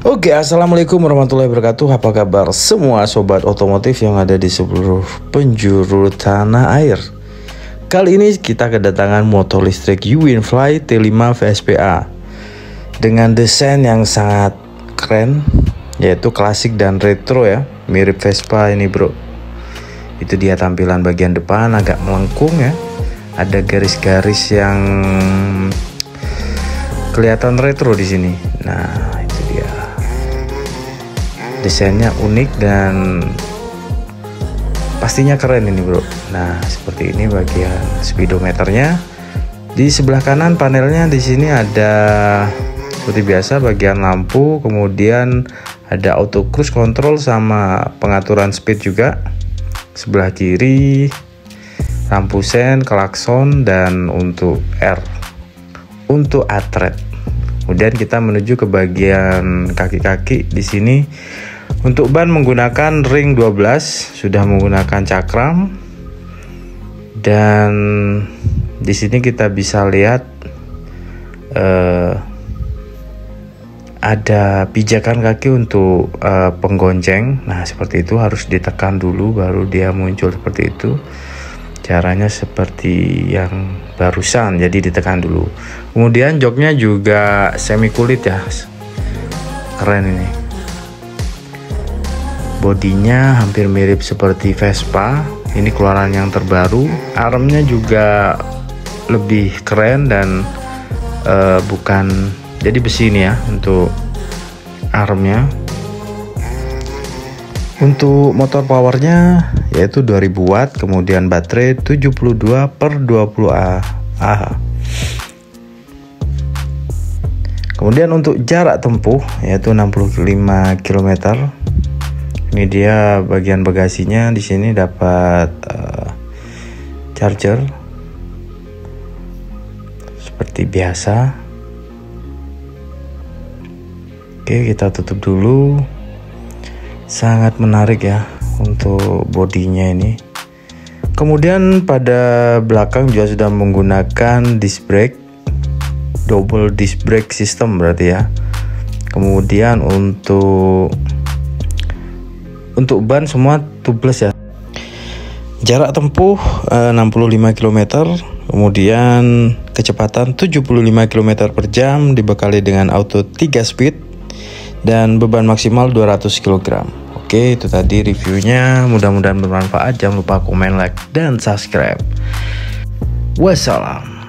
Oke, assalamualaikum warahmatullahi wabarakatuh. Apa kabar semua sobat otomotif yang ada di seluruh penjuru tanah air? Kali ini kita kedatangan motor listrik Uwinfly T5 VSPA dengan desain yang sangat keren, yaitu klasik dan retro ya, mirip Vespa ini bro. Itu dia tampilan bagian depan agak melengkung ya, ada garis-garis yang kelihatan retro di sini. Nah, desainnya unik dan pastinya keren ini bro. Nah seperti ini bagian speedometernya. Di sebelah kanan panelnya di sini ada seperti biasa bagian lampu kemudian ada auto cruise control sama pengaturan speed juga. Sebelah kiri lampu sen klakson dan untuk R untuk atret kemudian kita menuju ke bagian kaki-kaki di sini untuk ban menggunakan ring 12 sudah menggunakan cakram dan di sini kita bisa lihat uh, ada pijakan kaki untuk uh, penggonceng. Nah, seperti itu harus ditekan dulu baru dia muncul seperti itu. Caranya seperti yang barusan, jadi ditekan dulu. Kemudian joknya juga semi kulit ya. Keren ini bodinya hampir mirip seperti Vespa ini keluaran yang terbaru armnya juga lebih keren dan uh, bukan jadi besi ini ya untuk armnya untuk motor powernya yaitu 2000 watt kemudian baterai 72 per 20 Ah kemudian untuk jarak tempuh yaitu 65 km ini dia bagian bagasinya. Di sini dapat uh, charger. Seperti biasa. Oke kita tutup dulu. Sangat menarik ya untuk bodinya ini. Kemudian pada belakang juga sudah menggunakan disc brake double disc brake system berarti ya. Kemudian untuk untuk ban semua tubeless ya. Jarak tempuh eh, 65 km kemudian kecepatan 75 km per jam dibekali dengan auto 3 speed dan beban maksimal 200 kg oke itu tadi reviewnya. Mudah-mudahan bermanfaat. Jangan lupa komen like dan subscribe. Wassalam